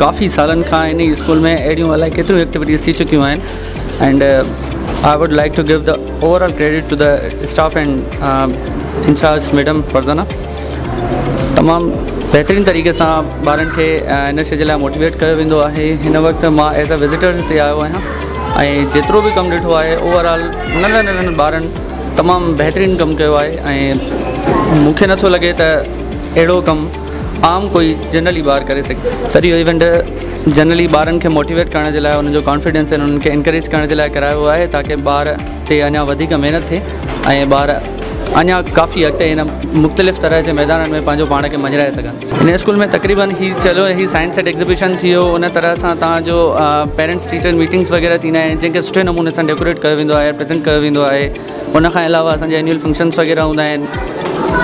काफ़ी सालनि खां in school में अहिड़ियूं अलाए केतिरियूं एक्टिविटीज़ थी चुकियूं आहिनि and I would like to give the overall credit to the staff and incharge madam Farzana तमामु बहितरीनु तरीक़े सां ॿारनि खे हिन शइ जे लाइ मोटिवेट कयो वेंदो आहे। हिन वक़्तु माँ एज़ अ विज़िटर हिते आयो आहियाँ। ऐं जेतिरो बि कमु ॾिठो आहे ओवरऑल नंढनि नंढनि ॿारनि तमामु बहितरीनु कमु कयो आहे। ऐं मूंखे नथो लॻे त अहिड़ो कमु आम कोई जनरली ॿार करे सघे सॼो इवेंट जनरली ॿारनि खे मोटिवेट करण जे लाइ उन्हनि जो कॉन्फिडेंस आहिनि उन्हनि खे इनकरेज करण जे लाइ करायो आहे ताकी ॿार ते अञा वधीक महिनत थिए ऐं ॿार अञा काफ़ी अॻिते हिन मुख़्तलिफ़ तरह जे मैदाननि में पंहिंजो पाण खे मञाए सघनि हिन स्कूल में तक़रीबन हीउ चलो हीउ साइंस सेट एग्ज़िबिशन थी वियो उन तरह सां तव्हांजो पेरेंट्स टीचर मीटिंग्स वग़ैरह थींदा आहिनि जंहिंखे सुठे नमूने सां डेकोरेट कयो वेंदो आहे प्रेज़ेंट कयो वेंदो आहे उनखां अलावा असांजा एनुअल फंक्शन्स वग़ैरह हूंदा आहिनि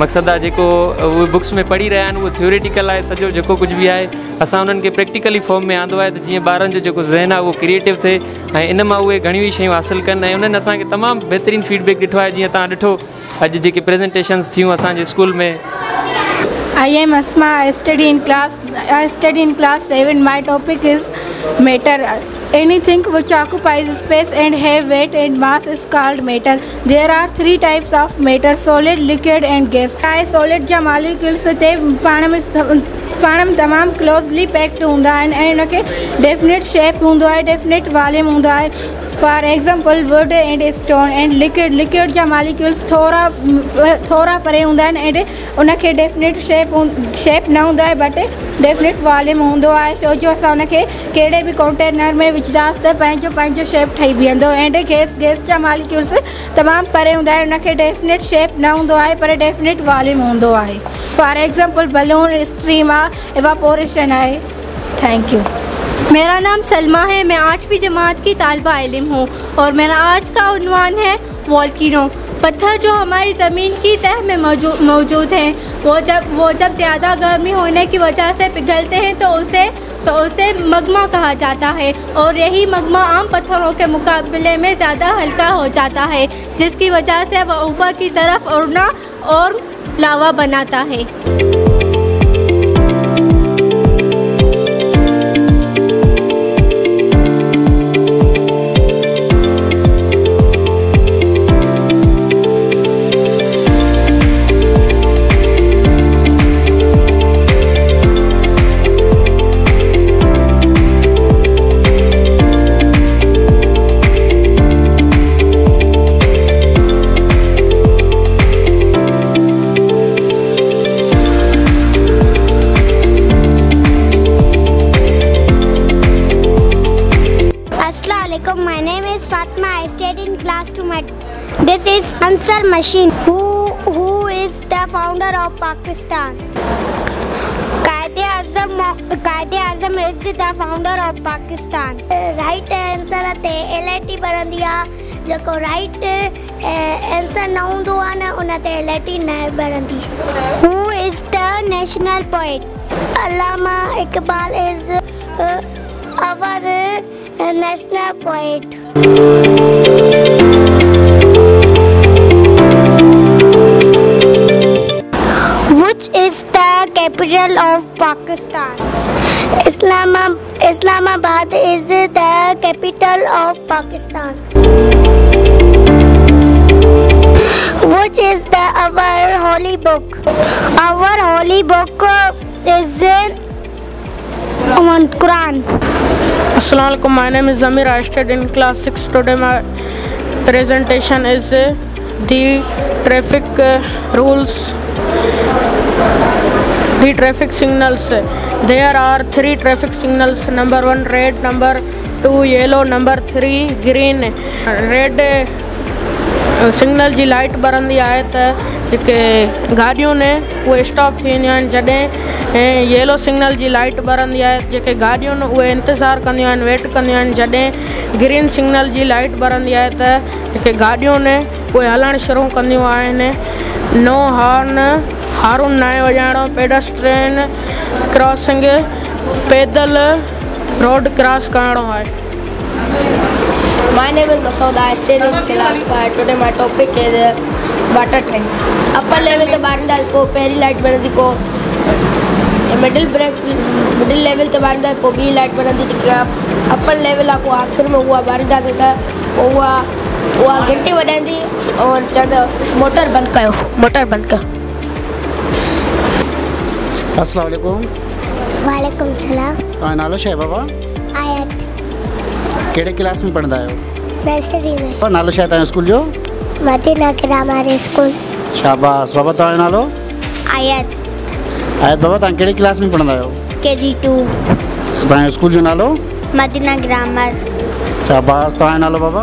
मक़सदु आहे जेको उहे बुक्स में पढ़ी रहिया आहिनि, उहो थ्योरेटिकल आहे, सॼो जेको कुझु बि आहे, असां प्रैक्टिकली फॉर्म में आंदो आहे, त जो जेको ज़हन आहे, उहो क्रिएटिव ऐं इन माँ उहे घणियूं ई शयूं हासिलु कनि, ऐं उन्हनि असांखे तमामु बहितरीनु फीडबैक ॾिठो आहे, जीअं तव्हां ॾिठो, अॼु जेके प्रेज़ेंटेशन्स थियूं स्कूल में I am Asma. I study in class. I study in class seven. My topic. Anything which occupies space and have weight and mass is called matter. There are three types of matter: solid, liquid, and gas. I solid जा molecules ते पाण में तमामु closely packed हूंदा आहिनि ऐं definite shape हूंदो आहे डेफिनेट वॉल्यूम हूंदो आहे for example wood and stone and liquid liquid जा मालिक्यूल्स थोरा थोरा परे हूंदा एंड उनखे डेफिनेट शेप शेप न हूंदो बट डेफिनेट वॉल्यूम हूंदो आहे छो जो असां उनखे कंटेनर में विझंदासीं त शेप ठही बीहंदो। एंड गैस गैस जा मालिक्यूल्स तमामु परे हूंदा आहिनि। डेफिनेट शेप न हूंदो पर डेफिनेट वॉल्यूम हूंदो आहे। फॉर एग्ज़ाम्पल बलून स्ट्रीम आहे एवापोरेशन है थैंक यू मेरा नाम सलमा है। मैं आठवीं जमात की तालबा इलम हूँ। और मेरा आज का उनवान है वॉल्किनो। पत्थर जो हमारी ज़मीन की तह में मौजूद हैं, वो जब वो जब ज़्यादा गर्मी होने की वजह से पिघलते हैं तो उसे तो उसे मगमा कहा जाता है और यही मगमा आम पत्थरों के मुकाबले में ज़्यादा हल्का हो जाता है, जिसकी वजह से वह ऊपर की तरफ़ उड़ना और लावा बनाता है। This is Ansar Machine. Who who is the founder of Pakistan? Qaid Azam Qaid Azam is the founder of Pakistan. Right answer ते LIT बनंदी आहे राइट आंसर न हूंदो आहे ते LIT न बनंदी Who is the national poet? Allama Iqbal is our national poet. Capital of Pakistan? Islamab- Islamabad is the capital of Pakistan. Which is the our holy book? Our holy book is um, Quran. Assalamualaikum. My name is Zamir. I studied in class 6. Today my presentation is uh, the traffic uh, rules, the traffic signals. There three traffic signals. Number one red, number two yellow, number three green. Red uh, signal ji light ॿरंदी आहे त जेके गाॾियूं आहिनि उहे stop थी वेंदियूं yellow signal जी लाइट ॿरंदी आहे जेके गाॾियूं आहिनि उहे इंतज़ारु कंदियूं वेट कंदियूं आहिनि ग्रीन सिग्नल जी लाइट ॿरंदी आहे त जेके गाॾियूं आहिनि उहे शुरू कंदियूं आहिनि नो हॉर्न हारून नाहे वॼाइणो पेडस्ट्रेन क्रॉसिंग पैदल road cross is Masood. I study in class 5. Today my topic is uh, water tank. Upper level ते ॿारंदा पोइ पहिरीं लाइट ॿरंदी पोइ मिडिल ब्रेक मिडिल लेवल ते ॿारंदा पोइ ॿी लाइट जेकी आहे अपर लेवल आहे पोइ आख़िर में ॿारींदासीं त पोइ उहा उहा घंटी वॼाईंदी ऐं चवंदा मोटर बंदि कयो मोटर बंदि कयो। अस्सलाम वालेकुम। वालेकुम सलाम। तव्हांजो नालो छा आहे बाबा? आयत। कहिड़े क्लास में पढ़ंदा आहियो नर्सरी में। बाबा नालो छा आहे तव्हांजो स्कूल जो? Madina grammar school. शाबाश बाबा तव्हांजो नालो? आयत। आयत बाबा तव्हां कहिड़े क्लास में पढ़ंदा आहियो के जी टू। तव्हांजो स्कूल जो नालो? मदीना ग्रामर शाबाश तव्हांजो नालो बाबा।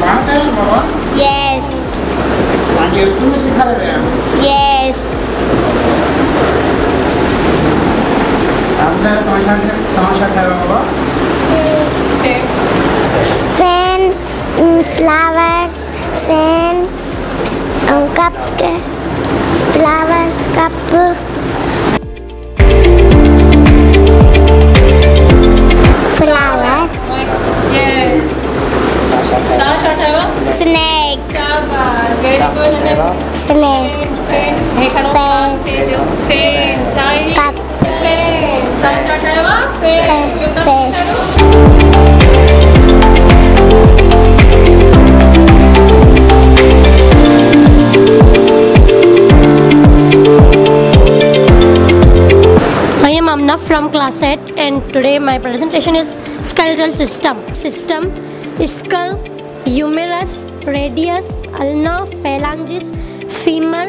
तव्हां पढ़ायो था बाबा यस तव्हांजे स्कूल में सेखारियो विया यस तव्हां ॿुधायो तव्हां छा तव्हां छा ठाहियो आहे बाबा fan flowers San cup flowers cup flower snake Snake. Snake. I am Amna from class 8 and today my presentation is skeletal system. System is skull humerus, radius, ulna, phalanges, femur,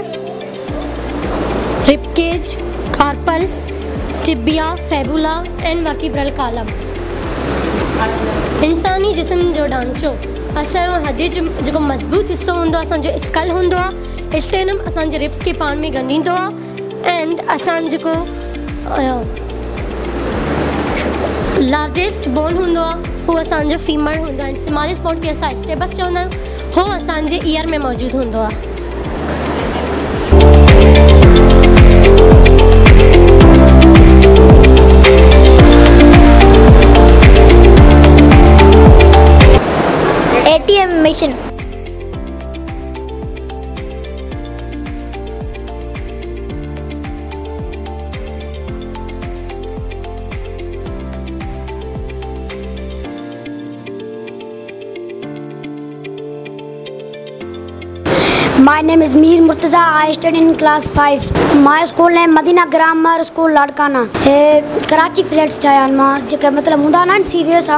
ribcage, carpals, tibia, fibula and vertebral column. इंसानी जिस्म जो ढांचो असांजो हॾे जो मज़बूत हिसो हूंदो आहे school हूंदो आहे स्टेनम असांजे रिप्स खे पाण में ॻंढींदो एंड असां लार्जेस्ट बोन हूंदो उहो असांजो फीमर हों आहे स्पॉट खे असां स्टेबस आहियूं उहो असांजे ईयर में मौजूद ATM machine. My name is Mir Murtaza. I study in class 5. My school name Madina Grammar School Larkana hey Karachi flats आहिनि माँ जेके मतिलबु हूंदा न आहिनि C V S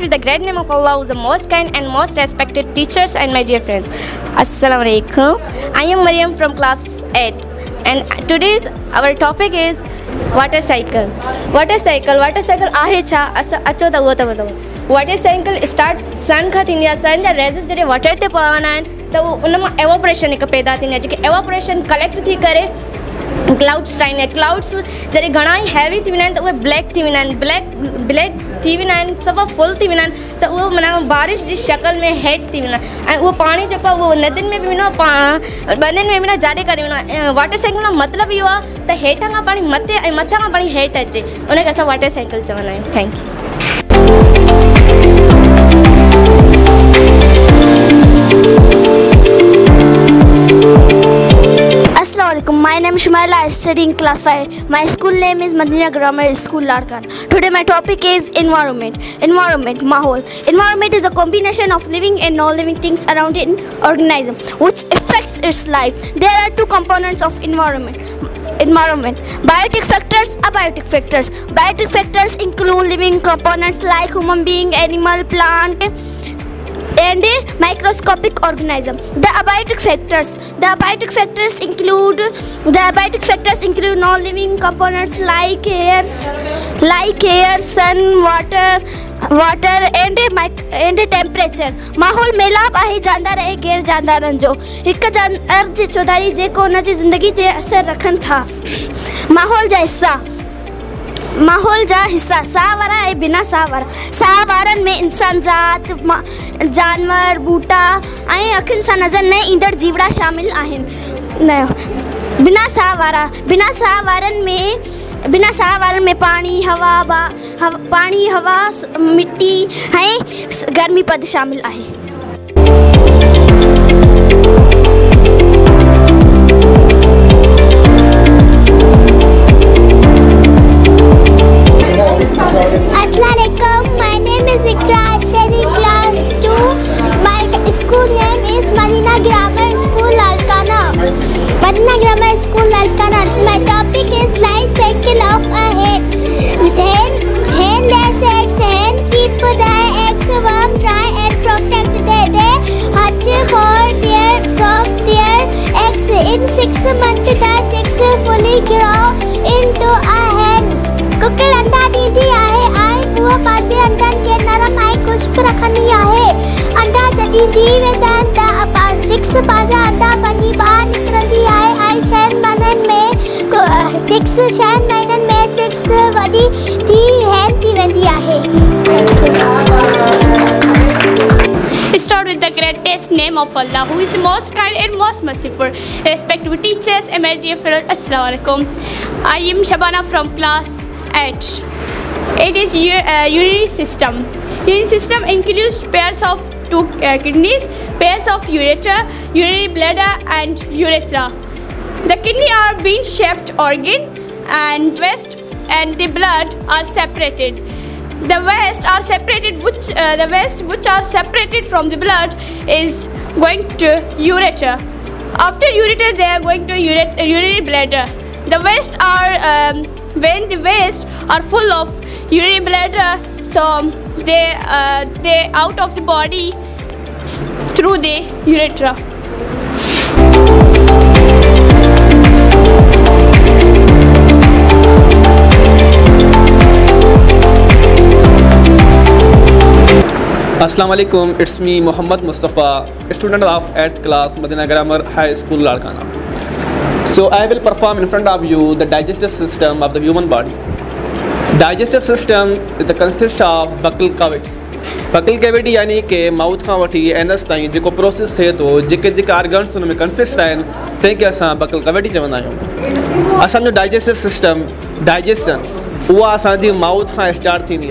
with the great name of Allah, who is the most kind and most respected teachers and my dear friends. Assalamu alaikum. I am Mariam from class 8 and today's our topic is water cycle. Water cycle, water cycle आहे छा असां अचो त उहो त ॿुधो water cycle start sun खां थींदी आहे सन जा रेज़िस जॾहिं वाटर ते पवंदा आहिनि त उहो उन माँ एवोपरेशन हिकु पैदा थींदी आहे जेके एवोपरेशन कलेक्ट थी करे क्लाउड्स जॾहिं घणा ई हैवी थी वेंदा आहिनि त उहे ब्लैक थी वेंदा ब्लैक ब्लैक थी वेंदा आहिनि सफ़ा फुल थी वेंदा त उहो माना बारिश जी शकल में हेठि थी वेंदा आहिनि ऐं उहो पाणी जेको आहे में बि वेंदो आहे में बि न जाॾे आहे वाटर साइकिल जो मतिलबु इहो आहे त हेठां खां पाणी मथे ऐं मथां अचे उनखे असां वाटर साइकिल चवंदा आहियूं thank you My name is Shumaila. I study in class 5. My school name is Madina Grammar School, Larkan. Today my topic is environment. Environment, mahol. Environment is a combination of living and non-living things around an organism, which affects its life. There are two components of environment. Environment. Biotic factors, abiotic factors. Biotic factors include living components like human being, animal, plant, and a microscopic organism. The abiotic factors. The abiotic factors include the abiotic factors include non-living components like air, like air, sun, water, mic and a temperature. माहौल मेलाप आहे जानदार ऐं गैर जानदारनि जो हिकु जानवर जी चौधारी जेको ज़िंदगी ते असरु रखनि था माहौल जा हिसा माहौल जा हिसा साह वारा ऐं बिना साह वारा साह वारनि में इंसान ज़ात जानवर, बूटा ऐं अखियुनि सां नज़र न ईंदड़ जीवड़ा शामिल आहिनि। बिना साह वारा बिना साह वारनि में, बिना साह वारनि में पाणी हवा, बा, हव पाणी हवा, स- मिटी ऐं गर्मी पद शामिल आहे। Teachers fellows, Assalamu alaikum. I am Shabana from class H. It is u- uh, urinary system. Urinary system includes pairs of two uh, kidneys, pairs of ureter, urinary bladder, and urethra. The kidney are bean-shaped organ, and waste and the blood are separated. The waste are separated, which uh, the waste which are separated from the blood is going to ureter. After ureter, they are going to uret- urinary bladder. The waste are um, when the waste are full of urinary bladder, so they uh, they out of the body through the urethra. It's me Muhammad Mustafa, a student of 8th class Madina Grammar High School Larkana. So I will perform in front of you the digestive system of the human body. Digestive system is the consist of buccal cavity. Buccal cavity यानी कि mouth खां वठी anus ताईं जेको process थिए थो जेके जेके organs हुन में consist आहिनि तंहिंखे असां बकल कैविटी चवंदा आहियूं डाइजेस्टिव सिस्टम डाइजेशन उहा असांजी माउथ खां स्टार्ट थींदी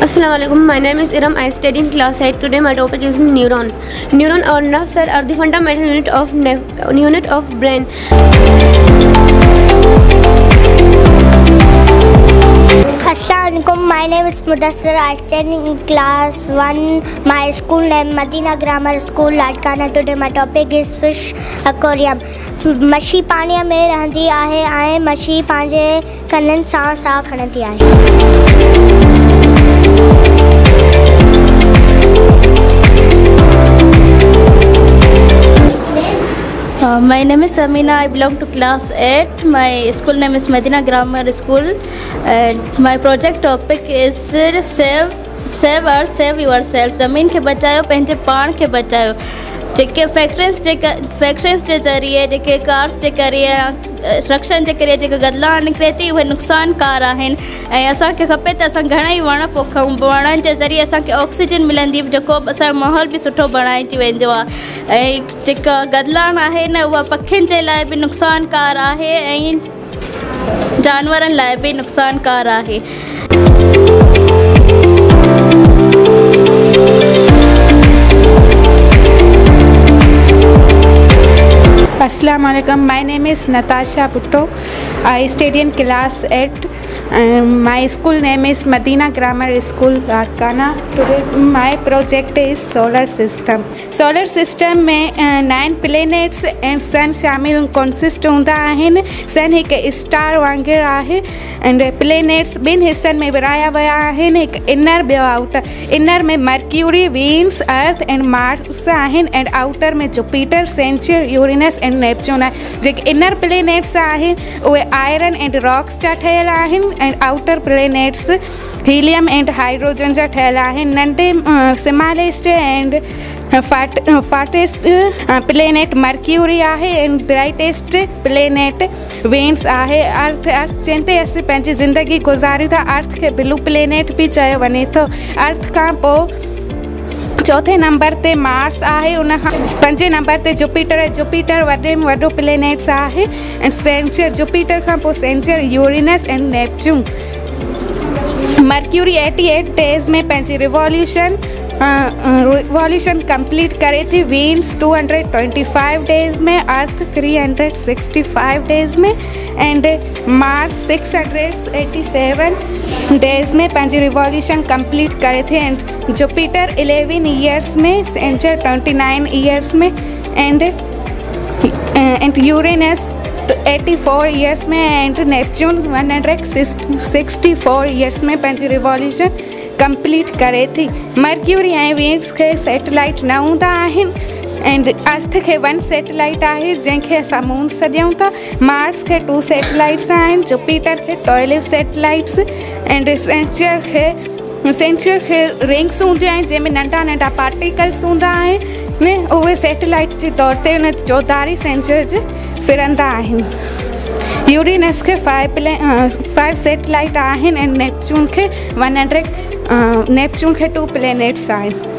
My name is Iram. I study in class 8. Today my topic is neuron. Neuron or nerve cell are the fundamental unit of unit of brain. Assalamualaikum. My name is Mudassir. I study in class 1. My school name Madina Grammar School, Ladkana. Today my topic is fish aquarium. मछी पाणीअ में रहंदी आहे ऐं मछी पंहिंजे कननि सां खणंदी आहे Uh, my name is Amina. I belong to class 8. My school name is Medina Grammar School. And my project topic is save, save or save yourself. ज़मीन ke bachayo, पंहिंजे पाण खे बचायो जेके फैक्ट्रीज़ जे फैक्ट्रीज़ जे ज़रिए, जेके कार्स जे ज़रिए रक्षण जे करे जेके गदला निकिरे थी, उहे नुक़सानकार आहिनि। ऐं असांखे खपे त असां वण जे ज़रिए असांखे ऑक्सीजन मिलंदी, जेको असांजो माहौल बि सुठो बणाइजी वेंदो आहे ऐं जेका गदलाण आहे न उहा जे लाइ बि नुक़सानकार आहे, ऐं जानवरनि लाइ बि नुक़सानकार आहे। असलकम my name is Natasha Bhutto I study in class eight My school name is Medina Grammar School, Larkana. Today's my project is solar system. Solar system में नाइन प्लेनेट्स एंड सन शामिल कॉन्सिस्ट हूंदा सन हिकु star वांगुरु आहे। And planets ॿिनि हिसनि में विराया विया आहिनि इनर ॿियो आउटर इनर में Mercury Venus Earth and Mars and outer में जुपिटर सेंचुर यूरिनस एंड नेपच्यून आहे। इनर प्लेनेट्स आहिनि उहे आयरन एंड रॉक्स जा ठहियल and outer planets helium and hydrogen ठहियल आहिनि नंढे smallest and fat fattest planet Mercury आहे एंड ब्राइटेस्ट प्लेनेट वेन्स आहे. अर्थ अर्थ ते असीं पंहिंजी ज़िंदगी गुज़ारियूं था। अर्थ खे ब्लू प्लेनेट बि चयो वञे थो। अर्थ खां पोइ चौथे नंबर ते मार्स आहे. उन पंजे नंबर ते जुपिटर जुपिटर वॾे में वॾो प्लेनेट्स आहे. ऐं सेंचर जुपिटर पोइ सेंचर Uranus and Neptune. Mercury eighty eight days में रिवॉल्यूशन रिवॉल्यूशन कंप्लीट करे थी वीन्स 225 डेज़ में अर्थ 365 डेज़ में एंड मार्स 687 डेज़ में पंहिंजी रिवॉल्यूशन कंप्लीट करे थे एंड जुपिटर 11 ईयर्स में सेंचर 29 ईयर्स में एंड एंड यूरेनस 84 ईयर्स में एंड नेपच्यून 164 ईयर्स में पंहिंजी रिवॉल्यूशन कंप्लीट करे थी। मर्क्यूरी ऐं वीन्स खे सैटेलाइट न आहिनि। एंड अर्थ खे वन सैटेलाइट आहे, जंहिंखे असां मून सॾियूं था। मार्स खे टू सैटेलाइट्स आहिनि जुपिटर खे ट्वेल्व सैटेलाइट्स एंड सेंचर खे सेंचर खे रिंग्स आहिनि, जंहिंमें नंढा नंढा पार्टिकल्स हूंदा आहिनि। उहे सैटेलाइट तौर ते उन चौधारी सेंचर जे फिरंदा यूरिनस खे फाइव प्ले फाइव सैटेलाइट आहिनि। ऐं नेपच्यून खे वन हंड्रेड नेपच्यून के टू प्लेनेट्स आहिनि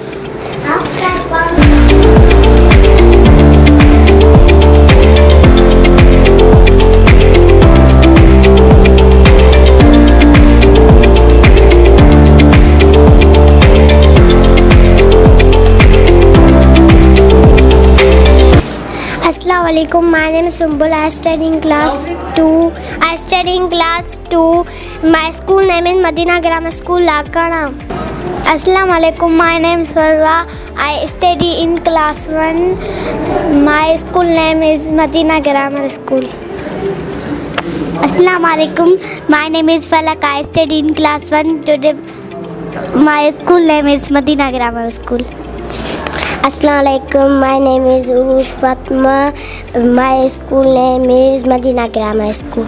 Assalamualaikum. My name is Sumbul. I study in class 2. I study in class 2. My school name is Madina Grammar School, Lakana. Assalamu alaikum. My name is Farwa. I study in class 1. My school name is Madina Grammar School. Assalamu alaikum. My name is Falak. I study in class 1. Today my school name is Madina Grammar School. Grammar School.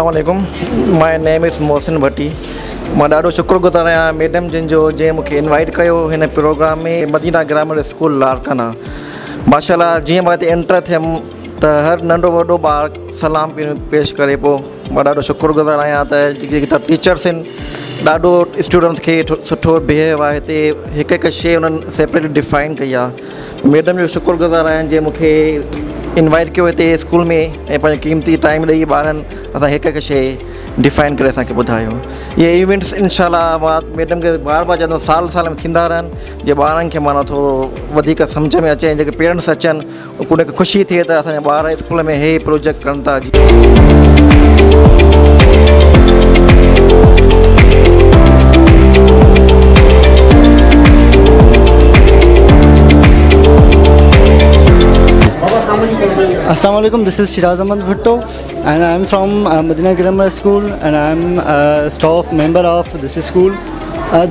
असलकुम my name is Mohsin Bhatti माँ ॾाढो शुक्रगुज़ार आहियाँ madam जिन जो जंहिं invite हिन programme में Madina grammar school Larkana. माशाल्लाह, जीअं माँ हिते एंटर थियुमि, त हर नंढो वॾो ॿार सलाम पेश करे पोइ शुक्रगुज़ार आहियाँ त टीचर्स आहिनि, ॾाढो स्टूडेंट्स खे सुठो बिहेव आहे। हिते हिकु हिकु शइ उन्हनि सेपरेटली डिफाइन कई आहे। मैडम जो शुक्रगुज़ार आहियाँ, जंहिं मूंखे इनवाइट कयो हिते स्कूल में क़ीमती टाइम ॾेई असां हिकु हिकु शइ डिफाइन करे असांखे ॿुधायो इवेंट्स इनशा माँ मैडम खे बार बार चवंदो साल साल में थींदा रहनि। जीअं ॿारनि खे माना थोरो सम्झ में अचे जेके पेरेंट्स अचनि उन ख़ुशी थिए त असांजा ॿार स्कूल में हे प्रोजेक्ट कनि था Assalamualaikum. This is Shiraz Ahmad Bhutto, and I am from uh, Madina Grammar School, and I am a staff member of this school. uh,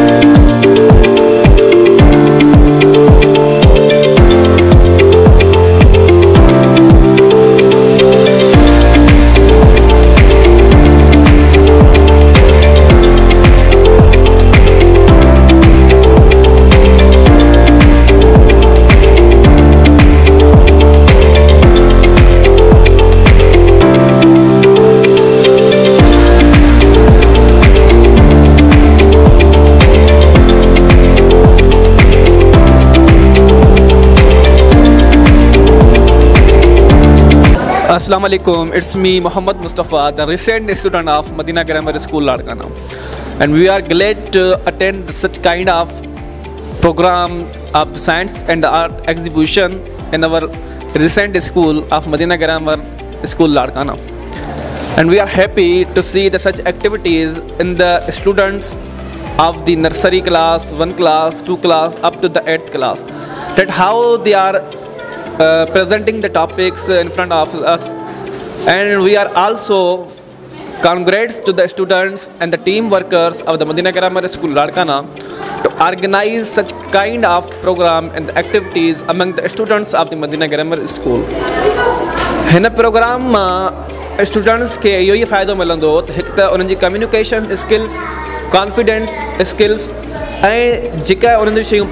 Thank you. Assalamu alaikum. It's me, Muhammad Mustafa, the recent student of Madina Grammar School, Ladkana. And we are glad to attend such kind of program of science and art exhibition in our recent school of Madina Grammar School, Ladkana. And we are happy to see the such activities in the students of the nursery class, 1 class, 2 class, up to the 8th class. That how they are uh, presenting the topics in front of us. And we are also congrats to the students and the team workers of the Madina Grammar School, Ladkana, to organize such kind of program and activities among the students of the Madina Grammar School. हिन programme मां students खे इहो ई फ़ाइदो मिलंदो त हिकु त उन्हनि जी कम्यूनिकेशन स्किल्स कॉन्फिडेंस स्किल्स ऐं जेका उन्हनि जूं शयूं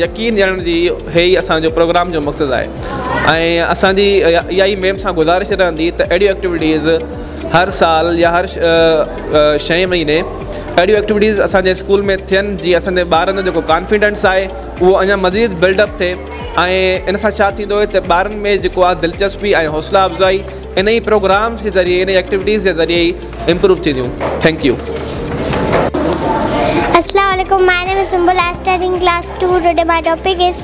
यकीन ॾियण जी इहे ई असांजो प्रोग्राम जो मक़सदु आहे। ऐं असांजी इहा मैम सां गुज़ारिश रहंदी त अहिड़ियूं एक्टिविटीज़ हर साल या हर छहें महीने अहिड़ियूं एक्टिविटीज़ असांजे स्कूल में थियनि, जीअं असांजे जो जेको कॉन्फिडेंस आहे, उहो अञा मज़ीद बिल्डअप ऐं इन ॿारनि में आहे दिलचस्पी ऐं हौसला अफ़ज़ाई, इन ई प्रोग्राम्स जे ज़रिए, इन एक्टिविटीज़ जे ज़रिए ई इम्प्रूव थींदियूं। थैंक यू अस्सलाम वालेकुम my name is Sumbul I studying class 2 today my topic is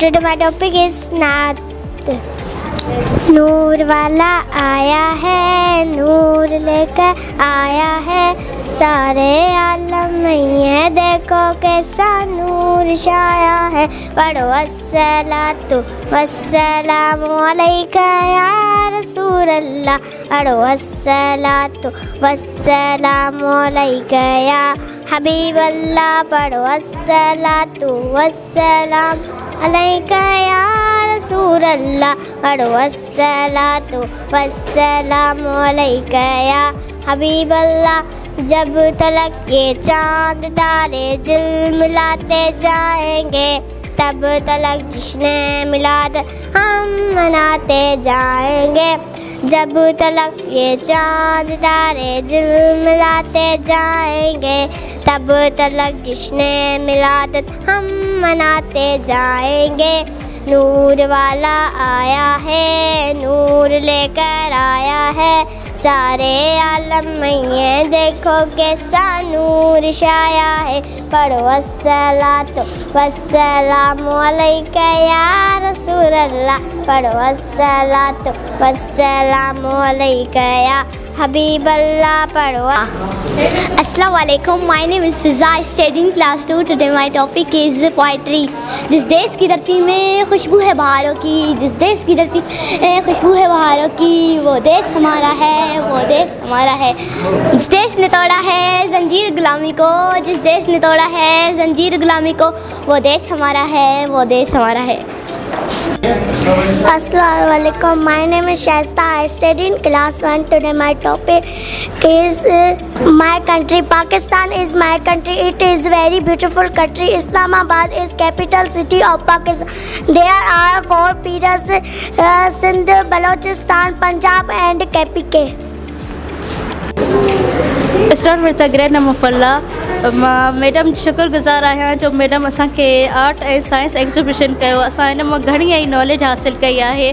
today my topic is नाथ नूर वाला आया है, नूर लेकर आया है। सारे आलम में है देखो कैसा नूर छाया है। पढ़ो, अस्सलातु वस्सलामु अलैका या रसूल अल्लाह पढ़ो, अस्सलातु वस्सलामु अलैका या हबीब अल्लाह पढ़ो, अस्सलातु वस्सलाम अलैका या रसूल अल्लाह पढ़ो अस्सलातु वस्सलामु अलैका या हबीब अल्लाह जब तलक ये चाँद तारे दिल मिलाते जाएँगे, तब तलक जश्न मिलाद हम मनाते जाएँगे। जब तलक ये चाँद तारे दिल मिलाते जाएँगे, तब तलक जश्न मिलाद हम मनाते जाएँगे। नूर वाला आया है, नूर लेकर आया है। सारे आलम में ये देखो कैसा नूर छाया है। पढ़ो अस्सलातु तो या रसूल अल्लाह पढ़ो अस्सलातु वस्सलामु अलैका या हबीब अल्लाह पढ़ो Assalamu alaikum. My name is Fiza. I study in class 2. Today my topic. जिस देश की धरती में खुशबू है बहारों की, जिस देश की धरती में खुशबू है बहारों की, वो देश हमारा है, वो देश हमारा है जिस देश ने तोड़ा है जंजीर गुलामी को, जिस देश ने तोड़ा है जंजीर गुलामी को, वो देश हमारा है, वो देश हमारा है Assalamu alaikum. My name is Shasta. I study in class 1. Today my topic is uh, my country. Pakistan is my country. It is very beautiful country. Islamabad is capital city of Pakistan. There are four pillars: uh, Sindh, Balochistan, Punjab, and KPK. Great नम फल्ला माँ madam शुक्रगुज़ार आहियाँ जो madam असांखे art ऐं science exhibition कयो। असां हिन घणी नॉलेज हासिलु कई आहे।